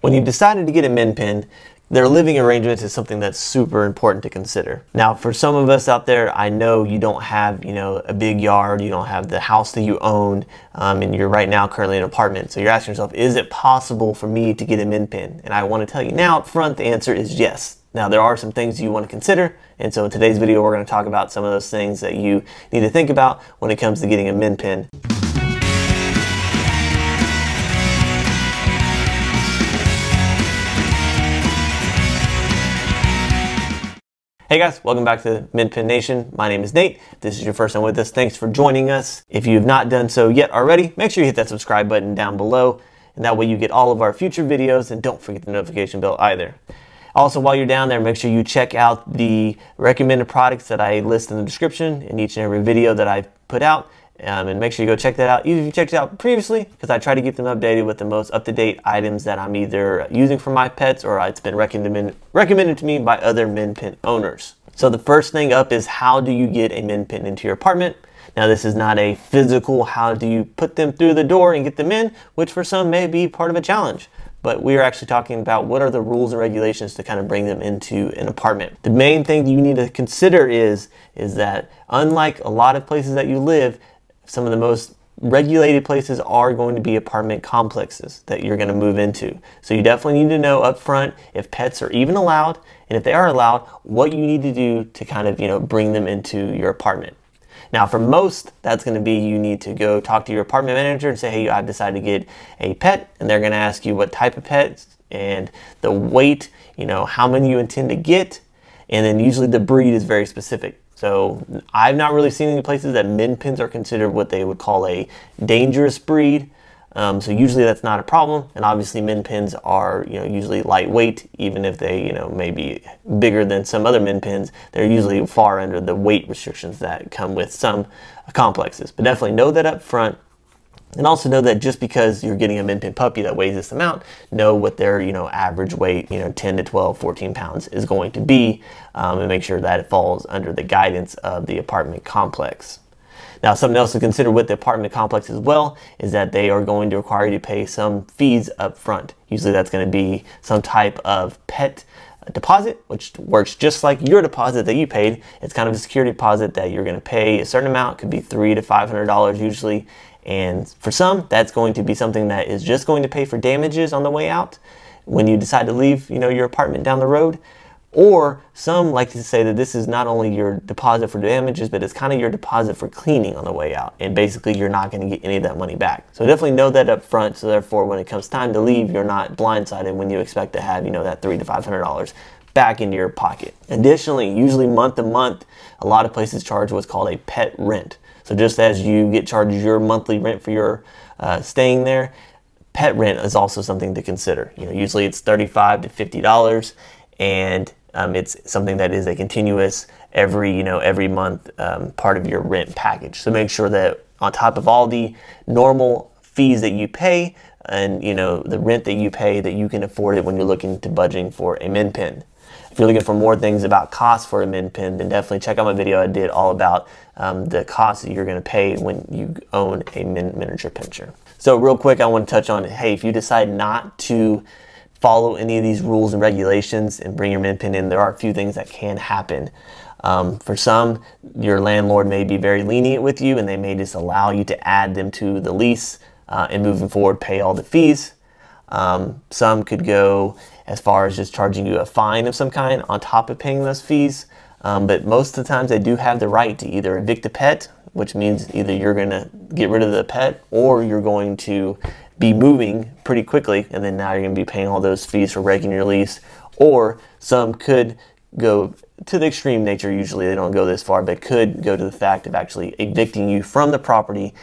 When you've decided to get a min pin, their living arrangements is something that's super important to consider. Now, for some of us out there, I know you don't have, you know, a big yard, you don't have the house that you own, um, and you're right now currently in an apartment. So you're asking yourself, is it possible for me to get a min pin? And I want to tell you now up front, the answer is yes. Now, there are some things you want to consider, and so in today's video, we're going to talk about some of those things that you need to think about when it comes to getting a min pin. Hey guys, welcome back to MinPin Nation. My name is Nate. If this is your first time with us, thanks for joining us. If you have not done so yet already, make sure you hit that subscribe button down below, and that way you get all of our future videos, and don't forget the notification bell either. Also, while you're down there, make sure you check out the recommended products that I list in the description in each and every video that I put out. Um, and make sure you go check that out. Even if you checked it out previously, because I try to keep them updated with the most up-to-date items that I'm either using for my pets or it's been recommended recommended to me by other min pin owners. So the first thing up is how do you get a min pin into your apartment? Now this is not a physical how do you put them through the door and get them in, which for some may be part of a challenge. But we are actually talking about what are the rules and regulations to kind of bring them into an apartment. The main thing you need to consider is, is that unlike a lot of places that you live, some of the most regulated places are going to be apartment complexes that you're going to move into. So you definitely need to know up front if pets are even allowed, and if they are allowed, what you need to do to kind of, you know, bring them into your apartment. Now, for most, that's going to be you need to go talk to your apartment manager and say, hey, I've decided to get a pet, and they're going to ask you what type of pet and the weight, you know, how many you intend to get, and then usually the breed is very specific. So I've not really seen any places that min pins are considered what they would call a dangerous breed. Um, so usually that's not a problem, and obviously min pins are you know usually lightweight, even if they you know may be bigger than some other min pins. They're usually far under the weight restrictions that come with some complexes. But definitely know that up front and also know that just because you're getting a min pin puppy that weighs this amount, know what their you know average weight, you know 10 to 12, 14 pounds is going to be, um, and make sure that it falls under the guidance of the apartment complex. Now, something else to consider with the apartment complex as well is that they are going to require you to pay some fees up front. Usually that's going to be some type of pet deposit, which works just like your deposit that you paid. It's kind of a security deposit that you're going to pay a certain amount, could be three to five hundred dollars usually, and for some, that's going to be something that is just going to pay for damages on the way out when you decide to leave, you know, your apartment down the road. Or some like to say that this is not only your deposit for damages, but it's kind of your deposit for cleaning on the way out. And basically, you're not going to get any of that money back. So definitely know that up front. So therefore, when it comes time to leave, you're not blindsided when you expect to have, you know, that three to five hundred dollars back into your pocket. Additionally, usually month to month, a lot of places charge what's called a pet rent. So just as you get charged your monthly rent for your uh, staying there, pet rent is also something to consider. You know, usually it's thirty-five to fifty dollars, and um, it's something that is a continuous every you know every month um, part of your rent package. So make sure that on top of all the normal fees that you pay and you know the rent that you pay that you can afford it when you're looking to budgeting for a min pin. If you're looking for more things about costs for a min pin, then definitely check out my video I did all about um, the costs that you're going to pay when you own a min miniature pinscher. So real quick, I want to touch on, hey, if you decide not to follow any of these rules and regulations and bring your min pin in, there are a few things that can happen. Um, for some, your landlord may be very lenient with you and they may just allow you to add them to the lease uh, and moving forward pay all the fees. Um, some could go as far as just charging you a fine of some kind on top of paying those fees. Um, but most of the times they do have the right to either evict a pet, which means either you're going to get rid of the pet or you're going to be moving pretty quickly and then now you're going to be paying all those fees for breaking your lease. Or some could go to the extreme nature, usually they don't go this far, but could go to the fact of actually evicting you from the property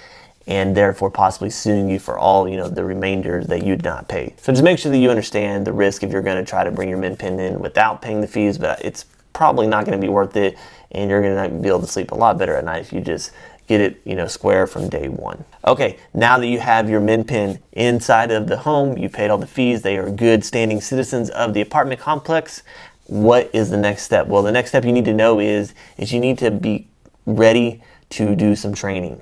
and therefore possibly suing you for all you know the remainder that you would not pay. So just make sure that you understand the risk if you're going to try to bring your min pin in without paying the fees, but it's probably not going to be worth it, and you're going to be able to sleep a lot better at night if you just get it you know square from day one. Okay, now that you have your min pin inside of the home, you paid all the fees, they are good standing citizens of the apartment complex. What is the next step? Well, the next step you need to know is is you need to be ready to do some training.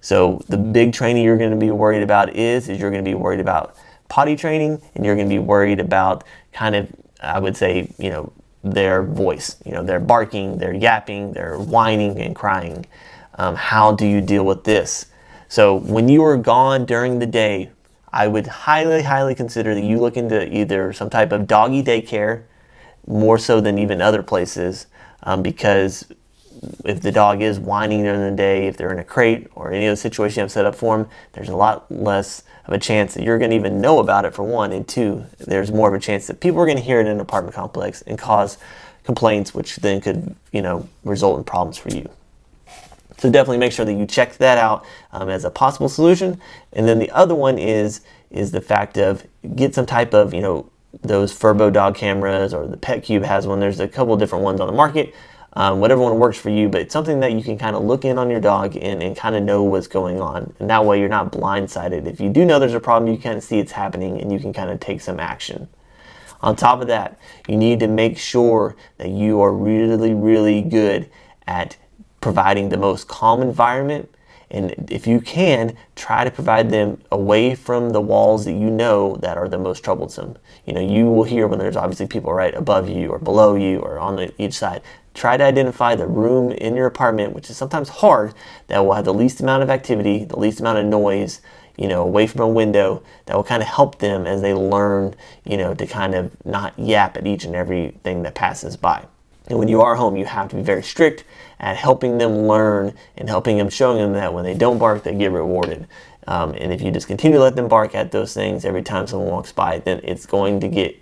So the big training you're going to be worried about is, is you're going to be worried about potty training and you're going to be worried about kind of, I would say, you know, their voice. You know, they're barking, they're yapping, they're whining and crying. Um, how do you deal with this? So when you are gone during the day, I would highly, highly consider that you look into either some type of doggy daycare, more so than even other places, um, because if the dog is whining during the day, if they're in a crate or any other situation you have set up for them, there's a lot less of a chance that you're going to even know about it for one, and two, there's more of a chance that people are going to hear it in an apartment complex and cause complaints, which then could, you know, result in problems for you. So definitely make sure that you check that out um, as a possible solution. And then the other one is is the fact of get some type of you know those Furbo dog cameras or the Pet Cube has one. There's a couple different ones on the market um, whatever one works for you, but it's something that you can kind of look in on your dog and, and kind of know what's going on. And that way you're not blindsided. If you do know there's a problem, you kind of see it's happening and you can kind of take some action. On top of that, you need to make sure that you are really, really good at providing the most calm environment. And if you can, try to provide them away from the walls that you know that are the most troublesome. You know, you will hear when there's obviously people right above you or below you or on the, each side. Try to identify the room in your apartment, which is sometimes hard, that will have the least amount of activity, the least amount of noise, you know, away from a window that will kind of help them as they learn, you know, to kind of not yap at each and everything that passes by. And when you are home, you have to be very strict at helping them learn and helping them, showing them that when they don't bark, they get rewarded. Um, and if you just continue to let them bark at those things every time someone walks by, then it's going to get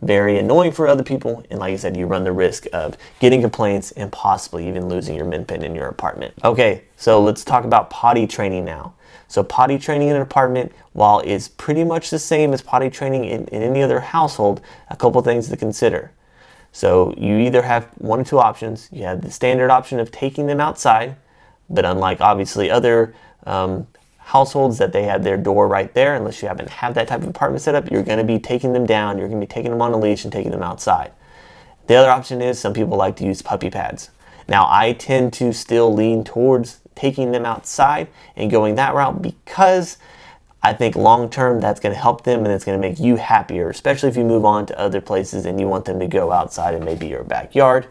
very annoying for other people. And like I said, you run the risk of getting complaints and possibly even losing your min pin in your apartment. Okay, so let's talk about potty training now. So potty training in an apartment, while it's pretty much the same as potty training in, in any other household, a couple things to consider. So you either have one or two options. You have the standard option of taking them outside, but unlike obviously other um, households that they have their door right there, unless you happen to have that type of apartment set up, you're going to be taking them down, you're going to be taking them on a leash and taking them outside. The other option is some people like to use puppy pads. Now, I tend to still lean towards taking them outside and going that route because I think long term that's going to help them and it's going to make you happier, especially if you move on to other places and you want them to go outside and maybe your backyard.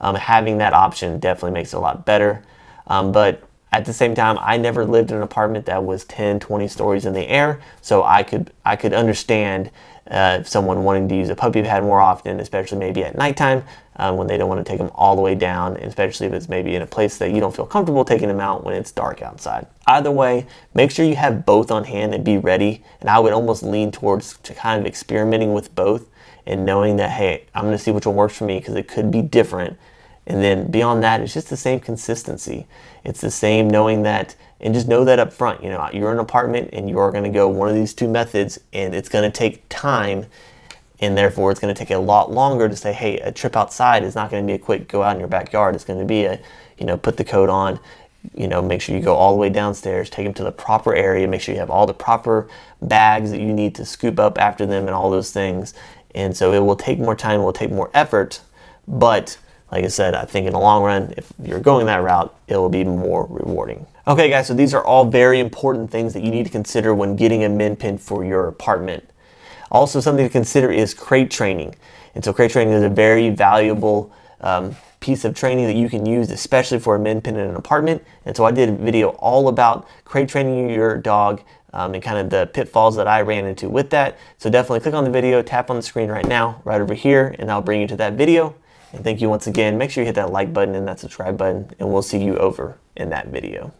Um, having that option definitely makes it a lot better. Um, but at the same time, I never lived in an apartment that was 10, 20 stories in the air, so I could I could understand uh, someone wanting to use a puppy pad more often, especially maybe at nighttime um, when they don't want to take them all the way down, especially if it's maybe in a place that you don't feel comfortable taking them out when it's dark outside. Either way, make sure you have both on hand and be ready. And I would almost lean towards to kind of experimenting with both and knowing that hey, I'm going to see which one works for me because it could be different and then beyond that, it's just the same consistency. It's the same knowing that, and just know that up front. You know, you're in an apartment and you're going to go one of these two methods, and it's going to take time, and therefore it's going to take a lot longer to say, hey, a trip outside is not going to be a quick go out in your backyard. It's going to be a, you know, put the coat on, you know, make sure you go all the way downstairs, take them to the proper area, make sure you have all the proper bags that you need to scoop up after them and all those things. And so it will take more time, it will take more effort, but like I said, I think in the long run, if you're going that route, it will be more rewarding. Okay guys, so these are all very important things that you need to consider when getting a min pin for your apartment. Also something to consider is crate training. And so crate training is a very valuable um, piece of training that you can use, especially for a min pin in an apartment. And so I did a video all about crate training your dog um, and kind of the pitfalls that I ran into with that. So definitely click on the video, tap on the screen right now, right over here, and I'll bring you to that video. And thank you once again. Make sure you hit that like button and that subscribe button, and we'll see you over in that video.